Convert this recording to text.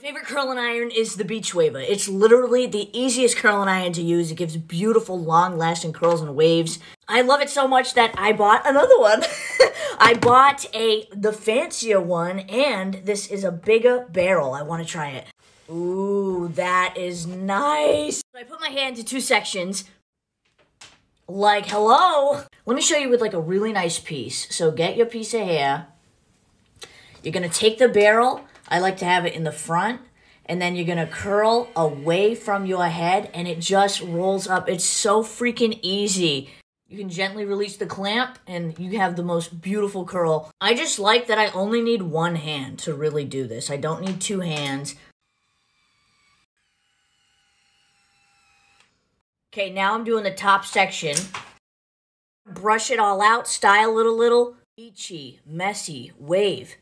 favorite curling iron is the Beachwaver. It's literally the easiest curling iron to use. It gives beautiful, long lasting curls and waves. I love it so much that I bought another one. I bought a the fancier one, and this is a bigger barrel. I want to try it. Ooh, that is nice. I put my hand into two sections. Like, hello. Let me show you with like a really nice piece. So get your piece of hair. You're gonna take the barrel I like to have it in the front and then you're gonna curl away from your head and it just rolls up. It's so freaking easy. You can gently release the clamp and you have the most beautiful curl. I just like that I only need one hand to really do this. I don't need two hands. Okay, now I'm doing the top section. Brush it all out, style it a little. Beachy, messy, wave.